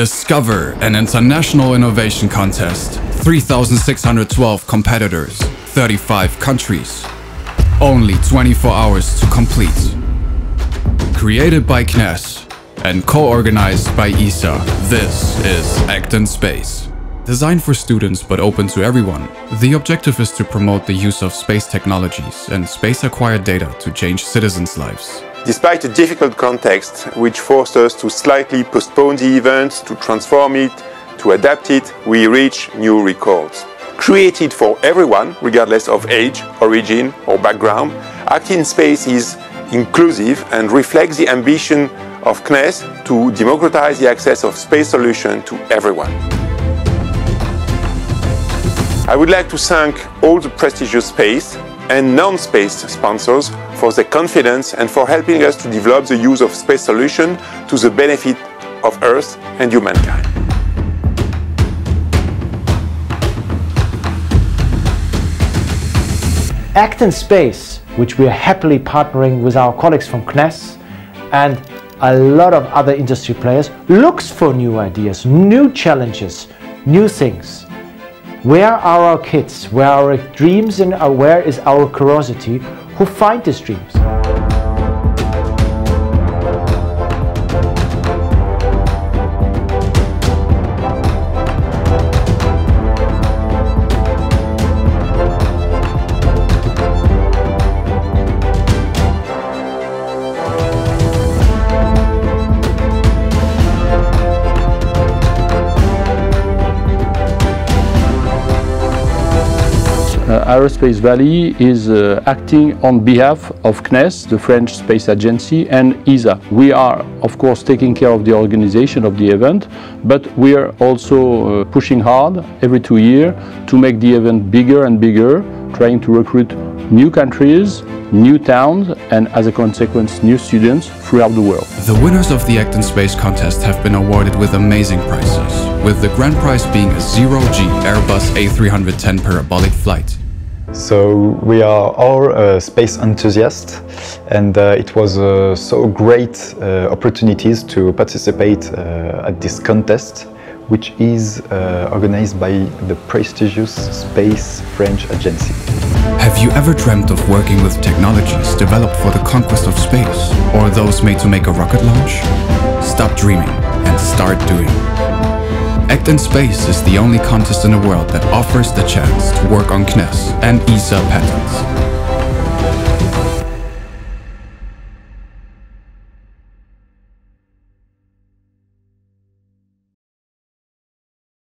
Discover an international innovation contest. 3,612 competitors, 35 countries. Only 24 hours to complete. Created by CNES and co-organized by ESA, this is ActInSpace. Designed for students but open to everyone, the objective is to promote the use of space technologies and space-acquired data to change citizens' lives. Despite a difficult context, which forced us to slightly postpone the event, to transform it, to adapt it, we reach new records. Created for everyone, regardless of age, origin or background, ActInSpace is inclusive and reflects the ambition of CNES to democratize the access of space solutions to everyone. I would like to thank all the prestigious space and non-space sponsors for their confidence and for helping us to develop the use of space solutions to the benefit of Earth and humankind. ActInSpace, which we are happily partnering with our colleagues from CNES and a lot of other industry players, looks for new ideas, new challenges, new things. Where are our kids? Where are our dreams and uh, where is our curiosity? Who find these dreams? Aerospace Valley is uh, acting on behalf of CNES, the French Space Agency, and ESA. We are, of course, taking care of the organization of the event, but we are also uh, pushing hard every two years to make the event bigger and bigger, trying to recruit new countries, new towns, and as a consequence, new students throughout the world. The winners of the ActInSpace contest have been awarded with amazing prizes, with the grand prize being a zero-G Airbus A310 parabolic flight. So we are all uh, space enthusiasts and uh, it was uh, so great uh, opportunities to participate uh, at this contest which is uh, organized by the prestigious Space French Agency. Have you ever dreamt of working with technologies developed for the conquest of space, or those made to make a rocket launch? Stop dreaming and start doing. ActInSpace is the only contest in the world that offers the chance to work on CNES and ESA patents.